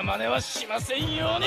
た真似はしませんように。